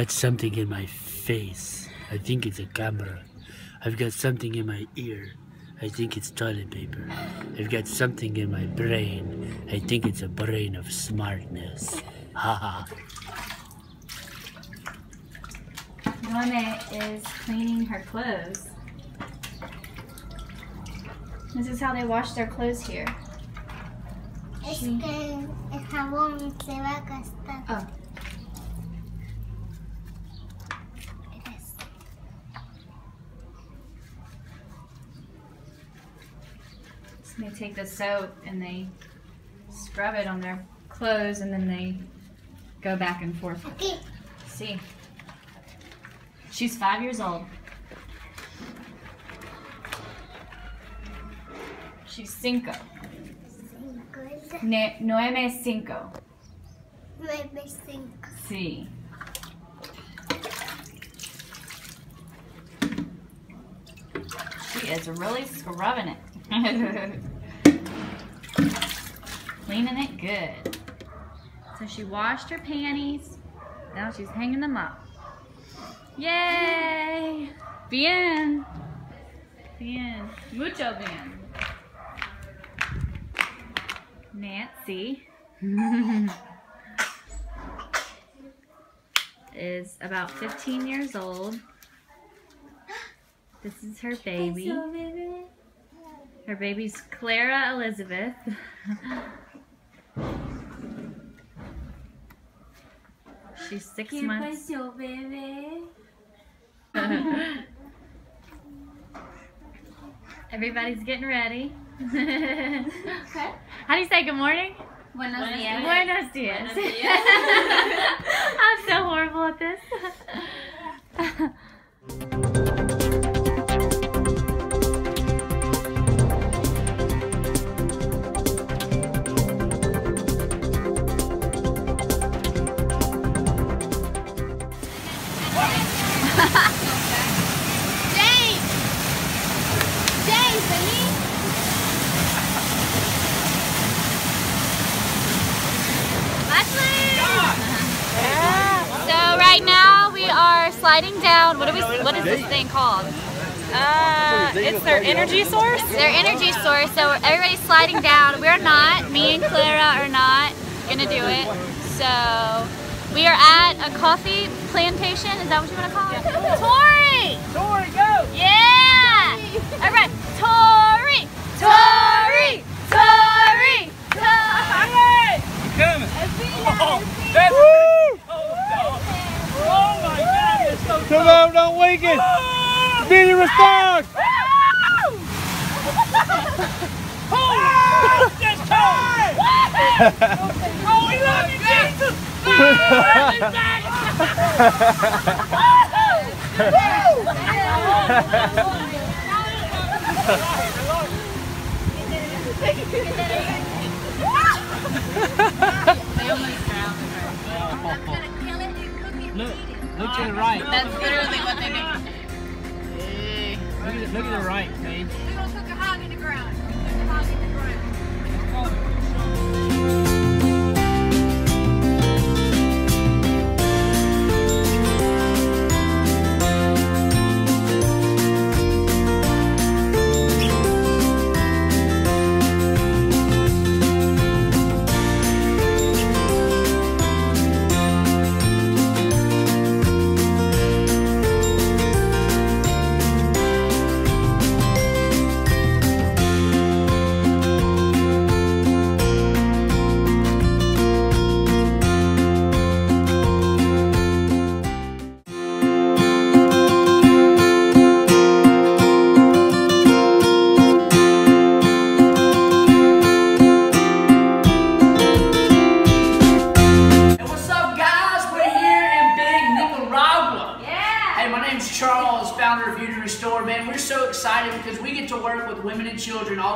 I've got something in my face. I think it's a camera. I've got something in my ear. I think it's toilet paper. I've got something in my brain. I think it's a brain of smartness. Haha. Noeme is cleaning her clothes. This is how they wash their clothes here. Es que el jabón se va a gastar. Oh. They take the soap and they scrub it on their clothes and then they go back and forth. See. She's five years old. She's cinco. Ne es cinco. Nueve, cinco. Sí. She is really scrubbing it. Cleaning it good. So she washed her panties. Now she's hanging them up. Yay! Bien. Bien. Mucho bien. Nancy. is about 15 years old. This is her baby. Her baby's Clara Elizabeth. She's six months. Everybody's getting ready. How do you say good morning? Buenos días. Buenos dias. Buenos dias. I'm so horrible at this. Sliding down. What do we? What is this thing called? Uh, it's their energy source. Their energy source. So everybody's sliding down. We're not. Me and Clara are not gonna do it. So we are at a coffee plantation. Is that what you want to call it? Tori. Tori, go! Yeah. All right. Tori. Tori. Tori. Tori. Coming. Oh, that's oh, oh my God, it's so Come on, don't weaken. Video restart. Oh, that's Tori! Oh, we love you, Jesus! Look, look to the right. That's literally what they do. Look at, look at the right, babe. We're gonna cook a hog in the ground.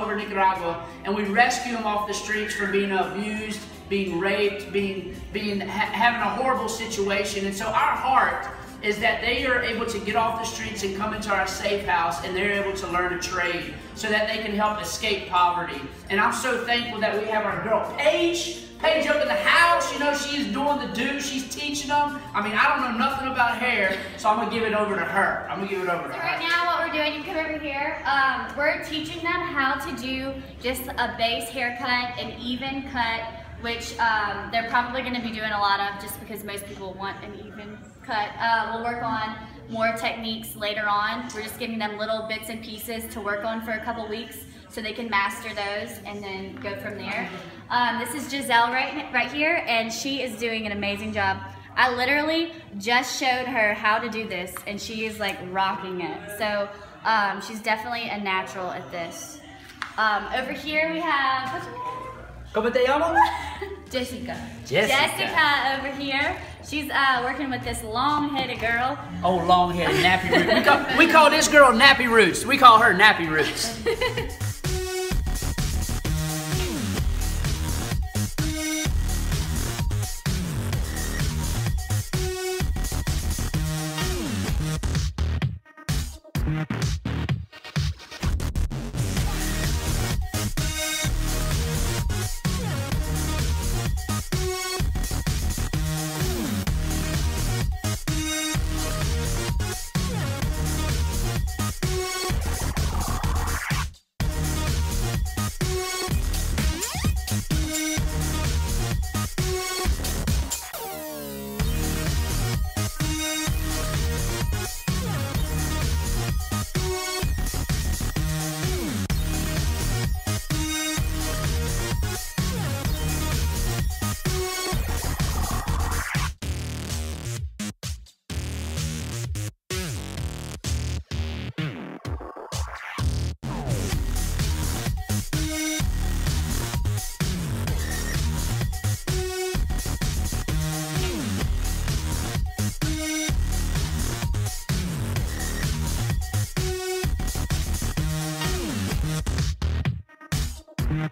All over Nicaragua, and we rescue them off the streets from being abused, being raped, being being ha- having a horrible situation. And so our heart is that they are able to get off the streets and come into our safe house, and they're able to learn a trade so that they can help escape poverty. And I'm so thankful that we have our girl Paige Paige up in the house, you know, she's doing the do, she's teaching them. I mean, I don't know nothing about hair, so I'm gonna give it over to her. I'm gonna give it over to her. right now we're doing, you come over here, um, we're teaching them how to do just a base haircut, an even cut, which um, they're probably going to be doing a lot of just because most people want an even cut. Uh, we'll work on more techniques later on. We're just giving them little bits and pieces to work on for a couple weeks so they can master those and then go from there. Um, this is Giselle right, right here and she is doing an amazing job. I literally just showed her how to do this and she is like rocking it. So um, she's definitely a natural at this. Um, over here we have, what's her name? ¿Cómo te llamas? Jessica. Jessica. over here. She's uh, working with this long-headed girl. Oh, long headed nappy roots. We call, we call this girl Nappy Roots. We call her Nappy Roots. I'll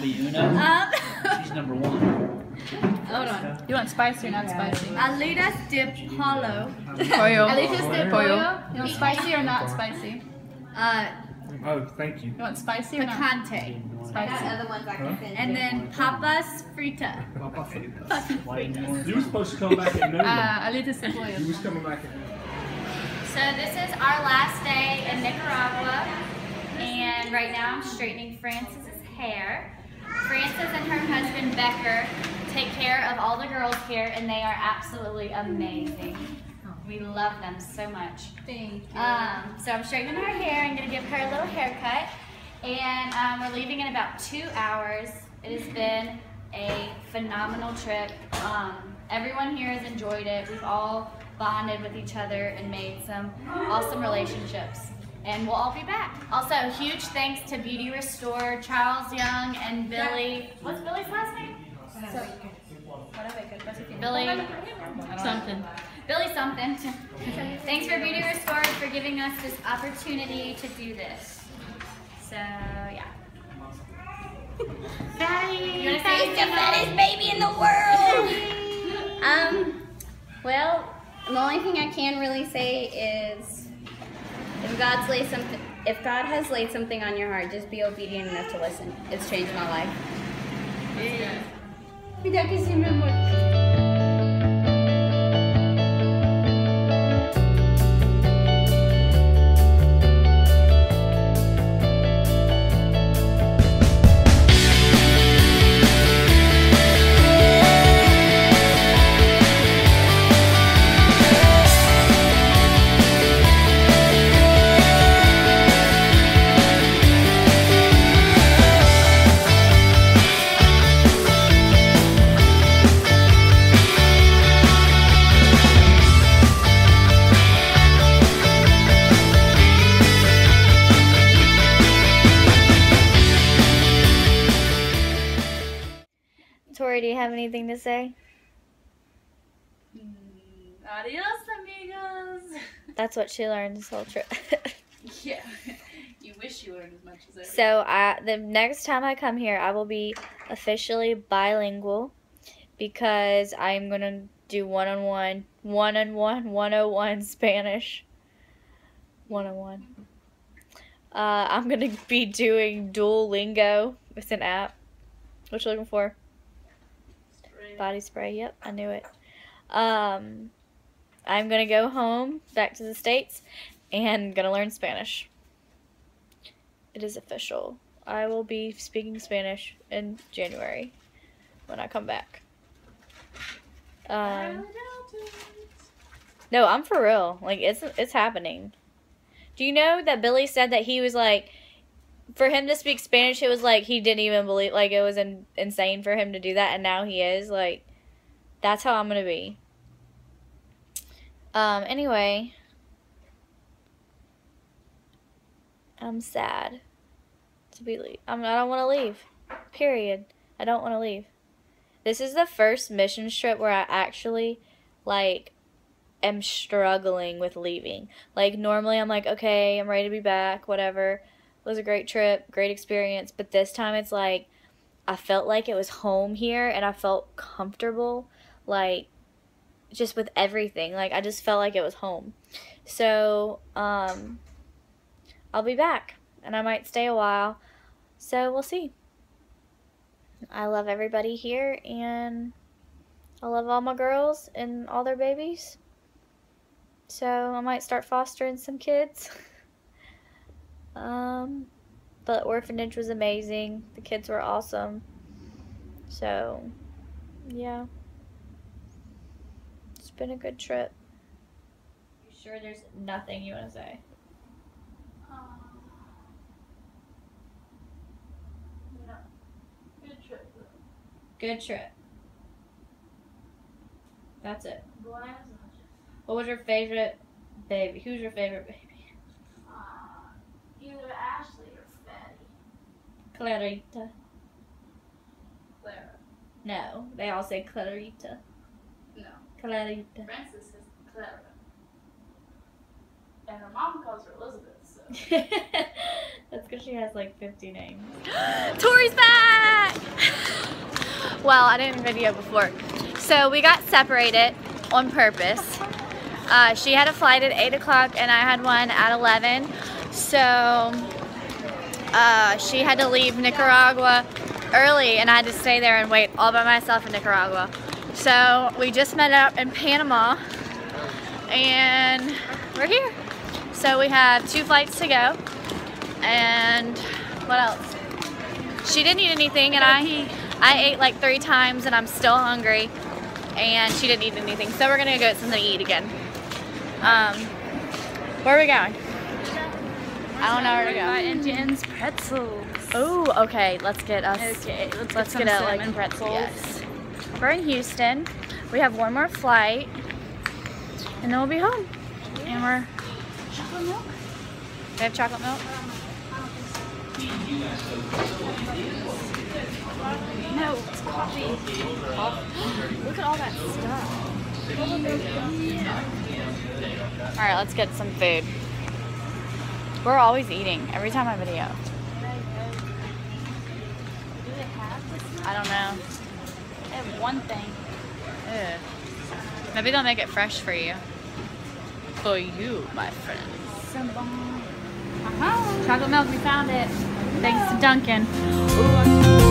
be Una. Um, number one. hold on. You want spicy or not spicy? Alitas de Palo. Pollo. Alitas de Pollo. You want spicy or not spicy? Uh, Oh, thank you. You want spicy or not picante. spicy? Other ones I can send. And then papas frita. You were supposed to come back at noon. Uh, alitas de pollo. you was coming back at So this is our last day in Nicaragua, and right now I'm straightening Francis's hair. Francis and her husband Becker take care of all the girls here, and they are absolutely amazing. We love them so much. Thank Um, so I'm straightening her hair. I'm gonna give her a little haircut, and um, we're leaving in about two hours. It has been a phenomenal trip. Um, everyone here has enjoyed it. We've all bonded with each other and made some awesome relationships. And we'll all be back. Also, huge thanks to Beauty Restore, Charles Young, and Billy. What's Billy's last name? Billy Something. Billy something. Thanks for Beauty Restored for giving us this opportunity to do this. So yeah. Daddy, you wanna say anything baby in the world. um, well, the only thing I can really say is, if God's laid something, if God has laid something on your heart, just be obedient enough to listen. It's changed my life. Mira say? Adios, amigos. That's what she learned this whole trip. Yeah. You wish you learned as much as I so I the next time I come here, I will be officially bilingual because I'm gonna do one on one, one on one, one on one Spanish. One on one. Uh, I'm gonna be doing Duolingo. It's an app. What you looking for? Body spray. Yep, I knew it. Um, I'm gonna go home back to the states and gonna learn Spanish. It is official. I will be speaking Spanish in January when I come back. Um, no, I'm for real. Like it's it's happening. Do you know that Billy said that he was like for him to speak Spanish it was like he didn't even believe like it was in, insane for him to do that and now he is like that's how I'm going to be. Um anyway, I'm sad to be. I'm, I don't want to leave. Period. I don't want to leave. This is the first mission trip where I actually like am struggling with leaving. Like normally I'm like, okay, I'm ready to be back, whatever. Was a great trip, great experience, but this time it's like I felt like it was home here and I felt comfortable like just with everything. Like I just felt like it was home. So, um I'll be back and I might stay a while. So we'll see. I love everybody here and I love all my girls and all their babies. So I might start fostering some kids. um, but orphanage was amazing. The kids were awesome. So, yeah. It's been a good trip. You sure there's nothing you want to say? Good trip. Good trip. That's it. What was your favorite baby? Who's your favorite baby? Either Ashley or Fatty. Clarita. Clara. No, they all say Clarita. No. Clarita. Francis is Clara. And her mom calls her Elizabeth, so. That's because she has like 50 names. Tori's back! well, I didn't video before. So we got separated on purpose. Uh, she had a flight at 8 o'clock and I had one at 11. So uh, she had to leave Nicaragua early and I had to stay there and wait all by myself in Nicaragua. So we just met up in Panama and we're here. So we have two flights to go. And what else? She didn't eat anything and I I ate like three times and I'm still hungry. And she didn't eat anything. So we're gonna go get something to eat again. Um, where are we going? I don't know where to go. Auntie Anne's pretzels. Oh, okay. Let's get us. Okay, let's, Let's get, get some a like pretzels. Yes. We're in Houston. We have one more flight, and then we'll be home. And we're chocolate milk. They have chocolate milk. No, it's coffee. Look at all that stuff. All right, let's get some food. We're always eating every time I video. I don't know. I have one thing. Ugh. Maybe they'll make it fresh for you. For you, my friends. Uh-huh. Chocolate milk, we found it. Thanks to Duncan. Ooh,